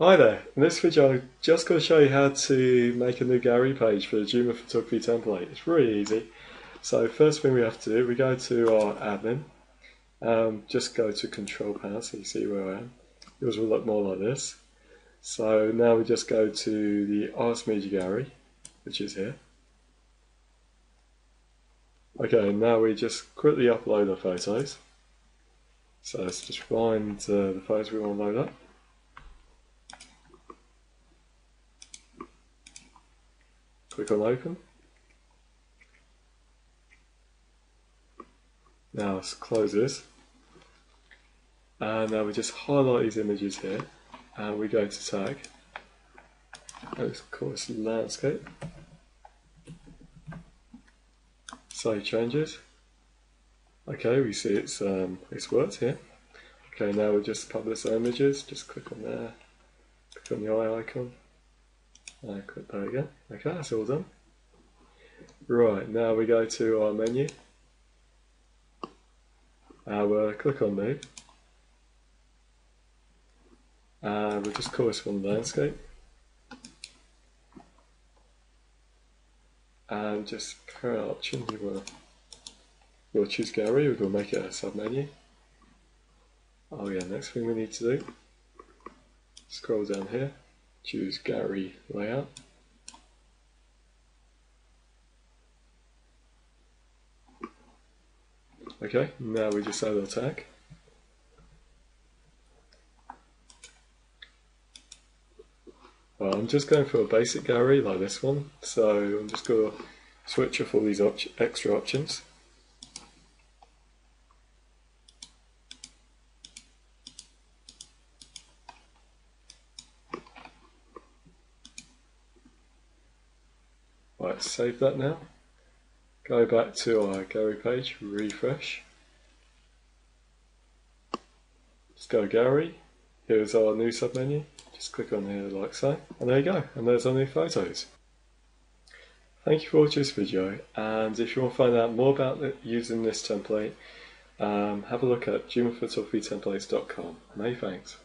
Hi there, in this video I'm just going to show you how to make a new gallery page for the Joomla photography template. It's really easy. So first thing we have to do, we go to our admin, um, just go to control panel so you see where I am. Yours will look more like this. So now we just go to the RSMedia Gallery, which is here. Okay, now we just quickly upload our photos. So let's just find uh, the photos we want to load up. Click on open. Now let's close this. And now we just highlight these images here and we go to tag. Let's call this landscape. Save changes. Okay, we see it's um, it's worked here. Okay, now we just publish our images. Just click on there. Click on the eye icon. I click that again. Okay, that's all done. Right, now we go to our menu. Uh, we'll click on move. And we'll just call this one landscape. And just per option, you will we'll choose gallery, we'll make it a submenu. Oh yeah, next thing we need to do, scroll down here, choose gallery layout. Okay, now we just add our tag. Well, I'm just going for a basic gallery like this one, so I'm just going to switch off all these op extra options. Right, save that now. Go back to our gallery page, refresh. Just go gallery. Here's our new submenu. Just click on here like so. And there you go. And there's our new photos. Thank you for watching this video. And if you want to find out more about using this template, um, have a look at joomlaphotographytemplates.com. Many thanks.